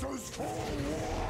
forces for war!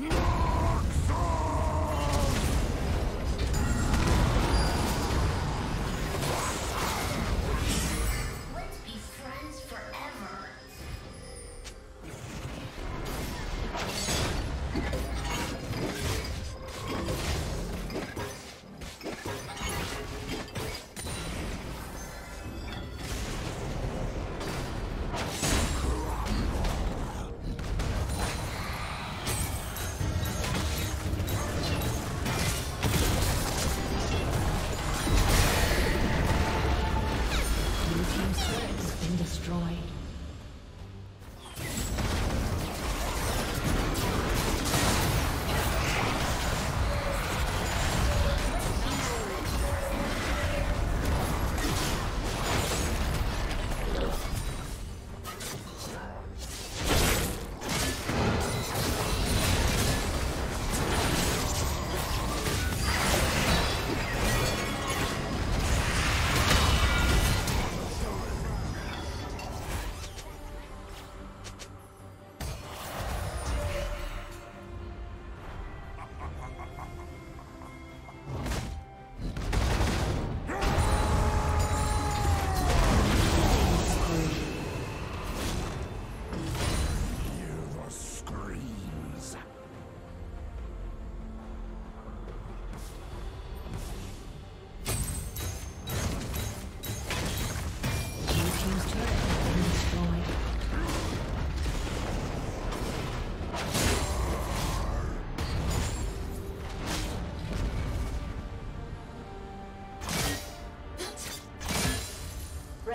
No!